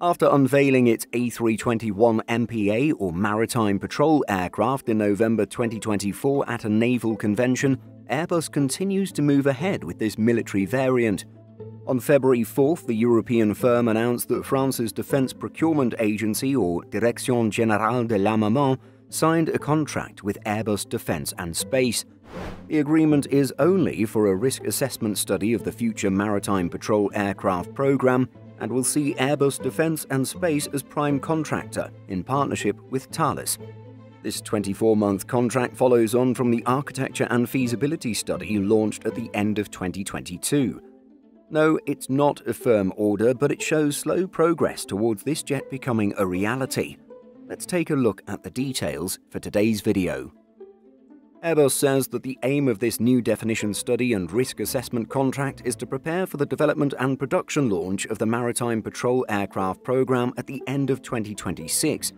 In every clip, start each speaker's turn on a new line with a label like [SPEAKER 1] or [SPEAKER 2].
[SPEAKER 1] After unveiling its A321 MPA or Maritime Patrol aircraft in November 2024 at a naval convention, Airbus continues to move ahead with this military variant. On February 4th, the European firm announced that France's Defense Procurement Agency, or Direction Générale de l'Armement, signed a contract with Airbus Defence and Space. The agreement is only for a risk assessment study of the future Maritime Patrol aircraft program and will see Airbus Defence and Space as prime contractor in partnership with Thales. This 24 month contract follows on from the architecture and feasibility study launched at the end of 2022. No, it's not a firm order, but it shows slow progress towards this jet becoming a reality. Let's take a look at the details for today's video. Airbus says that the aim of this new definition study and risk assessment contract is to prepare for the development and production launch of the Maritime Patrol Aircraft program at the end of 2026.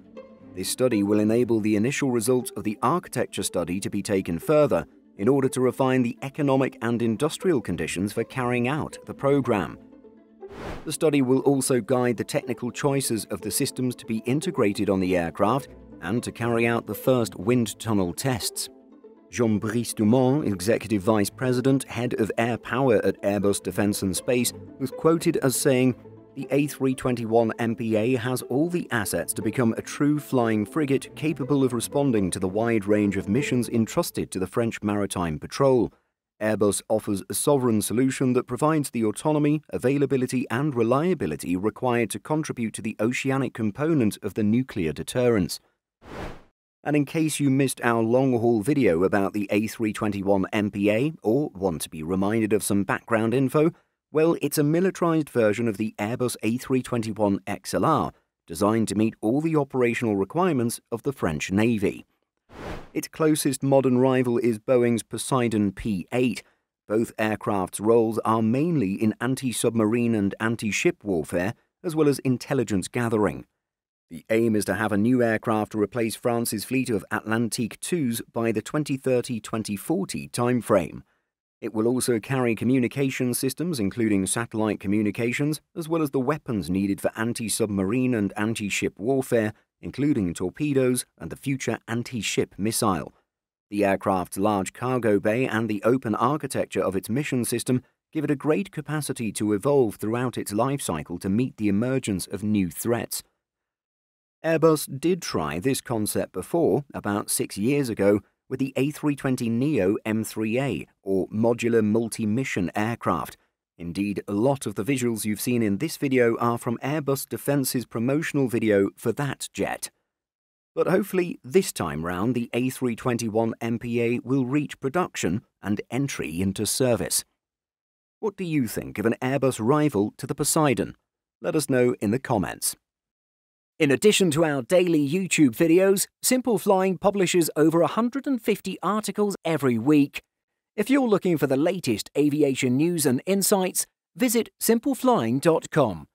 [SPEAKER 1] This study will enable the initial results of the architecture study to be taken further in order to refine the economic and industrial conditions for carrying out the program. The study will also guide the technical choices of the systems to be integrated on the aircraft and to carry out the first wind tunnel tests. Jean Brice Dumont, Executive Vice President, Head of Air Power at Airbus Defence and Space, was quoted as saying, The A321 MPA has all the assets to become a true flying frigate capable of responding to the wide range of missions entrusted to the French Maritime Patrol. Airbus offers a sovereign solution that provides the autonomy, availability, and reliability required to contribute to the oceanic component of the nuclear deterrence. And in case you missed our long haul video about the A321 MPA or want to be reminded of some background info, well, it's a militarized version of the Airbus A321 XLR, designed to meet all the operational requirements of the French Navy. Its closest modern rival is Boeing's Poseidon P8. Both aircraft's roles are mainly in anti submarine and anti ship warfare, as well as intelligence gathering. The aim is to have a new aircraft to replace France's fleet of Atlantique 2s by the 2030-2040 timeframe. It will also carry communication systems including satellite communications as well as the weapons needed for anti-submarine and anti-ship warfare including torpedoes and the future anti-ship missile. The aircraft's large cargo bay and the open architecture of its mission system give it a great capacity to evolve throughout its life cycle to meet the emergence of new threats. Airbus did try this concept before, about six years ago, with the A320neo M3A, or Modular Multi-Mission Aircraft. Indeed, a lot of the visuals you've seen in this video are from Airbus Defence's promotional video for that jet. But hopefully, this time round, the A321 MPA will reach production and entry into service. What do you think of an Airbus rival to the Poseidon? Let us know in the comments. In addition to our daily YouTube videos, Simple Flying publishes over 150 articles every week. If you're looking for the latest aviation news and insights, visit simpleflying.com.